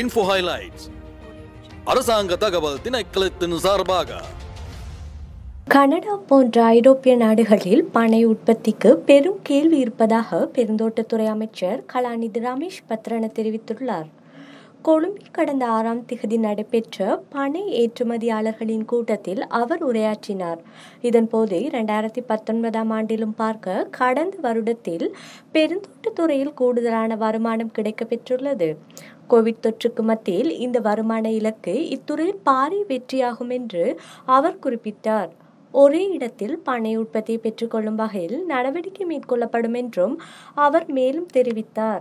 Info highlights அரசாங்க தகவல் திணைக்களத்தின் சார்பாக. கனடா போன்ற ஐரோப்பிய நாடுகளில் பனை உற்பத்திக்கு பெரும் கேள்வி இருப்பதாக பெருந்தோட்டத்துறை அமைச்சர் கலாநிதி ரமேஷ் பத்ரன தெரிவித்துள்ளார். கொழும்பில் கடந்த ஆறாம் திகதி நடைபெற்ற பனை ஏற்றுமதியாளர்களின் கூட்டத்தில் அவர் உரையாற்றினார். இதன்போது இரண்டாயிரத்தி பத்தொன்பதாம் ஆண்டிலும் பார்க்க கடந்த வருடத்தில் பெருந்தோட்டத்துறையில் கூடுதலான வருமானம் கிடைக்கப்பெற்றுள்ளது கோவிட் தொற்றுக்கு மத்தியில் இந்த வருமான இலக்கு இத்துறையில் பாரிய வெற்றியாகும் என்று அவர் குறிப்பிட்டார். ஒரே இடத்தில் பனை உற்பத்தியை பெற்றுக்கொள்ளும் வகையில் நடவடிக்கை மேற்கொள்ளப்படும் என்றும் அவர் மேலும் தெரிவித்தார்.